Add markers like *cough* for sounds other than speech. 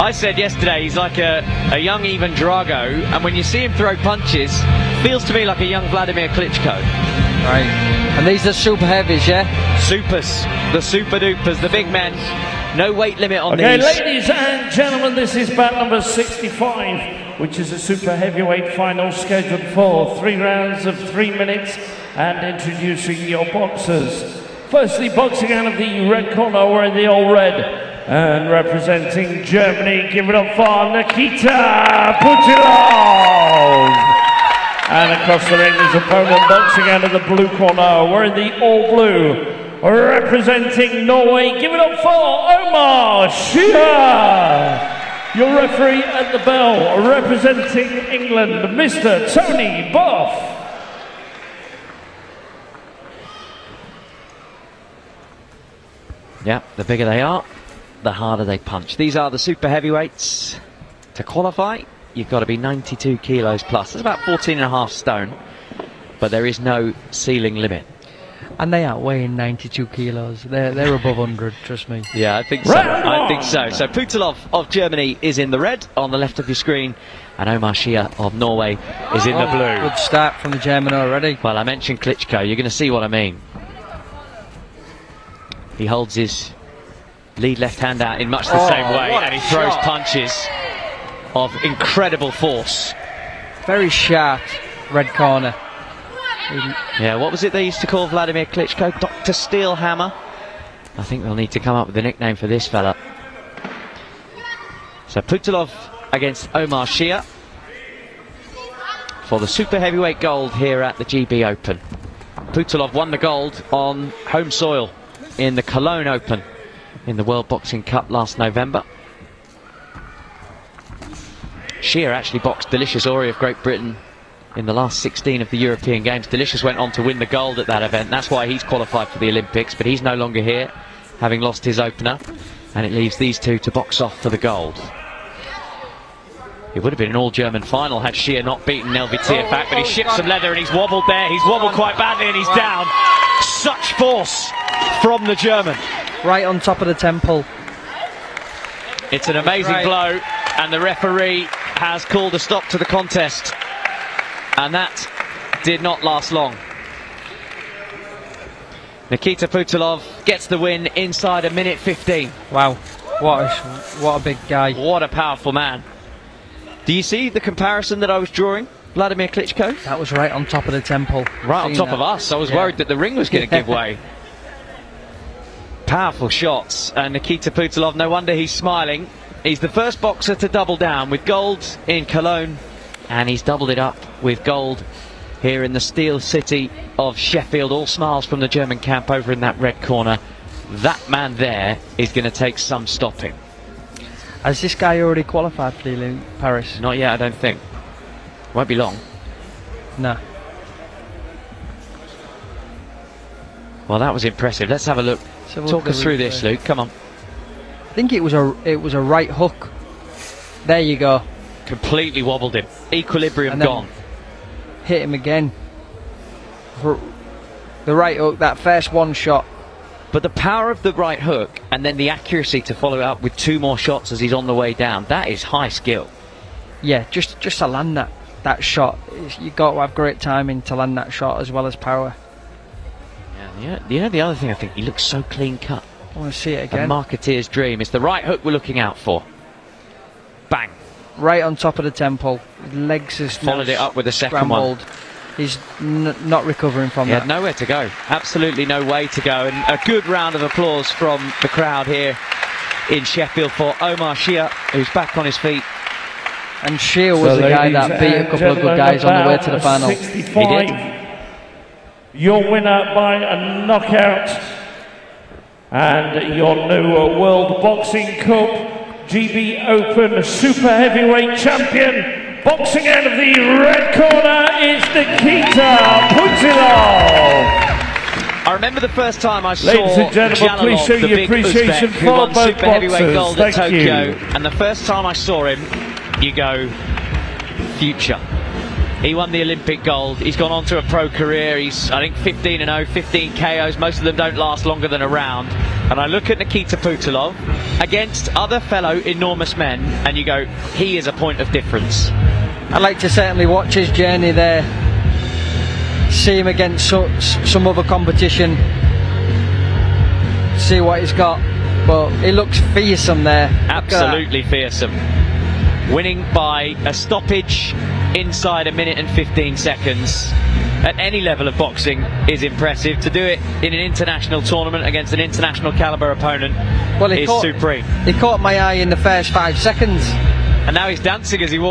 I said yesterday he's like a, a young Ivan Drago, and when you see him throw punches, feels to me like a young Vladimir Klitschko. Right. And these are super heavies, yeah? Supers, the super dupers, the big men. No weight limit on Okay, these. ladies and gentlemen, this is bout number 65, which is a super heavyweight final scheduled for three rounds of three minutes. And introducing your boxers. Firstly, boxing out of the red corner, wearing the all red. And representing Germany, give it up for Nikita Putilov. And across the ring, his opponent boxing out of the blue corner, wearing the all blue. Representing Norway, give it up for Omar Shiha. Your referee at the bell, representing England, Mr. Tony Buff. Yeah, the bigger they are, the harder they punch. These are the super heavyweights. To qualify, you've got to be 92 kilos plus. That's about 14 and a half stone, but there is no ceiling limit. And they are weighing 92 kilos. They're, they're above *laughs* 100, trust me. Yeah, I think so. Round I think so. So Putilov of Germany is in the red on the left of your screen, and Omar Shiha of Norway is in the oh, blue. Good start from the German already. Well, I mentioned Klitschko. You're going to see what I mean. He holds his lead left hand out in much the Oh, same way, and he throws shot. punches of incredible force. Very sharp red corner. Yeah, what was it they used to call Vladimir Klitschko? Dr. Steelhammer? I think they'll need to come up with a nickname for this fella. So Putilov against Omar Shiha for the super heavyweight gold here at the GB Open. Putilov won the gold on home soil in the Cologne Open in the World Boxing Cup last November. Shiha actually boxed Delicious Orie of Great Britain in the last 16 of the European Games. Delicious went on to win the gold at that event. That's why he's qualified for the Olympics, but he's no longer here, having lost his opener. And it leaves these two to box off for the gold. It would have been an all-German final had Shiha not beaten Nelvitia oh, back, but he oh, shipped some leather and he's wobbled there. He's wobbled oh, quite badly and he's down. Such force from the German. Right on top of the temple. It's an amazing Right. blow, and the referee has called a stop to the contest. And that did not last long. Nikita Putilov gets the win inside a minute 15. Wow. What a, what a big guy. What a powerful man. Do you see the comparison that I was drawing? Vladimir Klitschko? That was right on top of the temple. Right on top that. of us. I was Yeah. worried that the ring was going to give *laughs* way. Powerful shots. And Nikita Putilov, no wonder he's smiling. He's the first boxer to double down with gold in Cologne, and he's doubled it up with gold here in the Steel City of Sheffield. All smiles from the German camp over in that red corner. That man there is going to take some stopping. Has this guy already qualified for the Paris? Not yet, I don't think. Won't be long. No. Well, that was impressive. Let's have a look. Have a Talk us through this. Luke. Come on. I think it was a it was a right hook. There you go. Completely wobbled him. Equilibrium gone. Hit him again. For the right hook. That first one shot. But the power of the right hook and then the accuracy to follow up with two more shots as he's on the way down, that is high skill. Yeah, just just to land that that shot. It's- You got to have great timing to land that shot as well as power. Yeah, the, you know the other thing I think, he looks so clean cut. Oh, I want to see it again. A again. marketeer's dream. It's the right hook we're looking out for. Bang. right on top of the temple. His legs is now Followed it up with a second one. scrambled. He's n- not recovering from that. He that. had nowhere to go. Absolutely no way to go. And a good round of applause from the crowd here in Sheffield for Omar Shiha, who's back on his feet. And Shear was the guy that beat a couple of good guys on the way to the final. 65. Your winner by a knockout. And your new World Boxing Cup GB Open Super Heavyweight Champion. Boxing out of the red corner is Nikita Putilov. I remember the first time I saw Ladies and gentlemen, please show the your appreciation Uzbek, for both super heavyweight gold at Tokyo. you. And the first time I saw him, you go, future. He won the Olympic gold. He's gone on to a pro career. He's, I think, 15 and 0, 15 KOs. Most of them don't last longer than a round. And I look at Nikita Putilov against other fellow enormous men, and you go, he is a point of difference. I'd like to certainly watch his journey there. See him against some other competition. See what he's got. But he looks fearsome there. Absolutely fearsome. Winning by a stoppage inside a minute and 15 seconds at any level of boxing is impressive. To do it in an international tournament against an international caliber opponent well, he is caught, supreme. He caught my eye in the first five seconds. And now he's dancing as he walks.